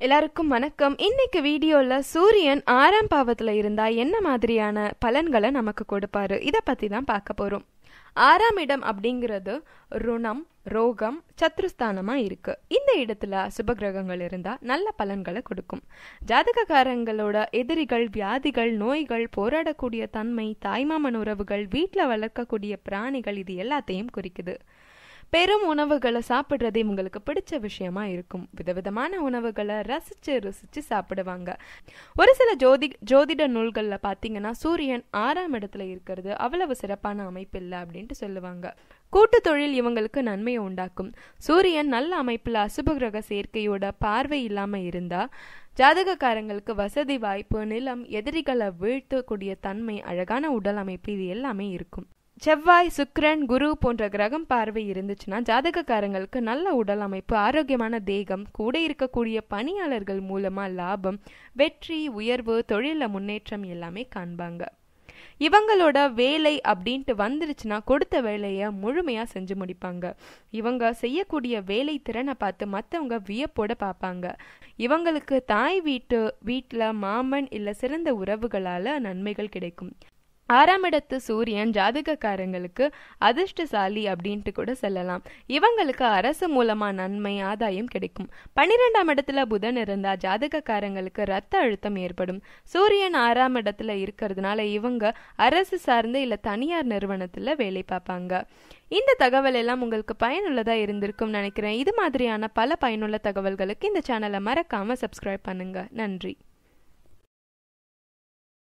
எல்லாருக்கும் வணக்கம். இன்னைக்கு வீடியோல சூரியன் ஆறாம் பாவத்துல இருந்தா என்ன மாதிரியான பலன்களை நமக்கு கொடுப்பாரு? இதை பத்தி தான் பார்க்க போறோம். ஆறாம் இடம் அப்படிங்கிறது ருணம் ரோகம் சத்ருஸ்தானமா இருக்கு. இந்த இடத்துல சுபகிரகங்கள் இருந்தா நல்ல பலன்களை கொடுக்கும். ஜாதகக்காரங்களோட எதிரிகள் வியாதிகள் நோய்கள் போராடக்கூடிய தன்மை தாய்மாமன் உறவுகள் வீட்டில் வளர்க்கக்கூடிய பிராணிகள் இது எல்லாத்தையும் குறிக்குது. பெரும் உணவுகளை சாப்பிட்றது இவங்களுக்கு பிடிச்ச விஷயமா இருக்கும். விதவிதமான உணவுகளை ரசிச்சு ருசிச்சு சாப்பிடுவாங்க. ஒரு சில ஜோதி ஜோதிட நூல்களில் பார்த்தீங்கன்னா சூரியன் ஆறாம் இடத்துல இருக்கிறது. அவ்வளவு சிறப்பான அமைப்பு இல்லை அப்படின்ட்டு சொல்லுவாங்க. கூட்டு தொழில் இவங்களுக்கு நன்மையை உண்டாக்கும். சூரியன் நல்ல அமைப்பில் அசுபகிரக சேர்க்கையோட பார்வை இல்லாமல் இருந்தா ஜாதகக்காரங்களுக்கு வசதி வாய்ப்பு நிலம் எதிரிகளை வீழ்த்தக்கூடிய தன்மை அழகான உடல் அமைப்பு இது எல்லாமே இருக்கும். செவ்வாய் சுக்ரன் குரு போன்ற கிரகம் பார்வை இருந்துச்சுன்னா ஜாதகக்காரங்களுக்கு நல்ல உடல் அமைப்பு ஆரோக்கியமான தேகம் கூட இருக்கக்கூடிய பணியாளர்கள் மூலமா லாபம் வெற்றி உயர்வு தொழில முன்னேற்றம் எல்லாமே காண்பாங்க. இவங்களோட வேலை அப்படின்ட்டு வந்துருச்சுன்னா கொடுத்த வேலையை முழுமையா செஞ்சு முடிப்பாங்க. இவங்க செய்யக்கூடிய வேலை திறனை பார்த்து மற்றவங்க வியப்போட பார்ப்பாங்க. இவங்களுக்கு தாய் வீட்டு வீட்டில் மாமன் இல்லை சிறந்த உறவுகளால நன்மைகள் கிடைக்கும். ஆறாம் இடத்து சூரியன் ஜாதகக்காரங்களுக்கு அதிர்ஷ்டசாலி அப்படின்ட்டு கூட சொல்லலாம். இவங்களுக்கு அரசு மூலமா நன்மை ஆதாயம் கிடைக்கும். பன்னிரெண்டாம் இடத்துல புதன் இருந்தா ஜாதகக்காரங்களுக்கு ரத்த அழுத்தம் ஏற்படும். சூரியன் ஆறாம் இடத்துல இருக்கிறதுனால இவங்க அரசு சார்ந்த இல்ல தனியார் நிறுவனத்துல வேலை பார்ப்பாங்க. இந்த தகவல் எல்லாம் உங்களுக்கு பயனுள்ளதா இருந்திருக்கும் நினைக்கிறேன். இது மாதிரியான பல பயனுள்ள தகவல்களுக்கு இந்த சேனலை மறக்காம சப்ஸ்கிரைப் பண்ணுங்க. நன்றி.